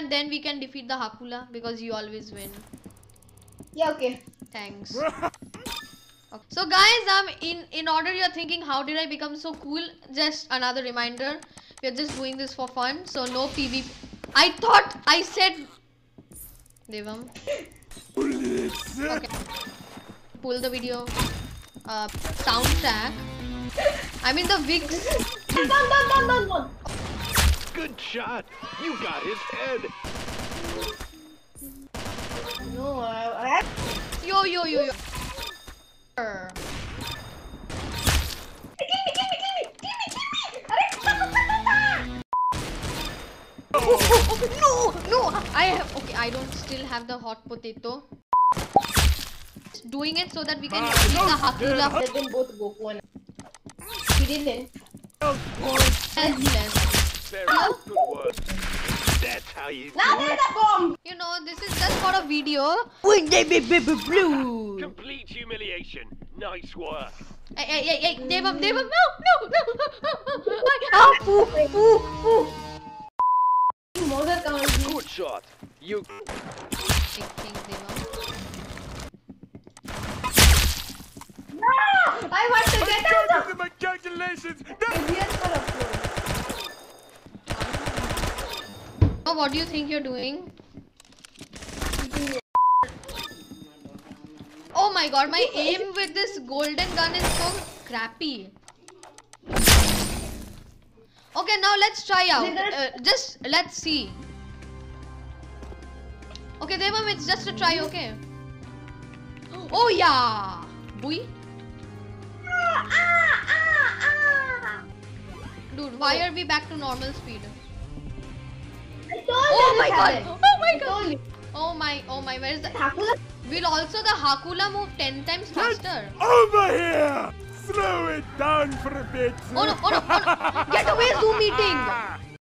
and then we can defeat the Hakula because you always win. Yeah, okay. Thanks. Okay. So guys, um, in in order you're thinking how did I become so cool? Just another reminder, we're just doing this for fun. So no PvP. I thought I said. Devam. Okay. Pull the video. Uh, soundtrack. I mean the wigs. Done, done, done, done, done. Good shot. You got his head. No, I, I Yo yo yo yo. Err. me, kill me, kill me, kill me, kill me. Arre, ta, ta, ta, ta, ta. no no I have okay I don't still have the hot potato. Doing it so that we can defeat the Hakula Let them both go one. He didn't. helpless. Very good work. That's how you Now do it. a bomb. You know, this is just for a video. Blue. Complete humiliation. Nice work. Hey, hey, hey, hey, Devam, Devam, no, no, no. Ah, poo, poo, poo. Mother can't be. Good shot. You Think, think, Devam. No! I want to get out of my calculations. Yes, for a floor. Oh, what do you think you're doing? Oh my god, my aim with this golden gun is so crappy. Okay, now let's try out. Uh, just let's see. Okay, Devam, it's just a try, okay? Oh yeah! Bui. Ah, ah, ah. Dude, why are we back to normal speed? Oh oh I told Oh my god! happened. Oh my god! Oh my, oh my, where is the... Hakula? Will also the Hakula move 10 times faster? Over here! Slow it down for a bit. Oh no, oh no, oh no! Get away, Zoom meeting!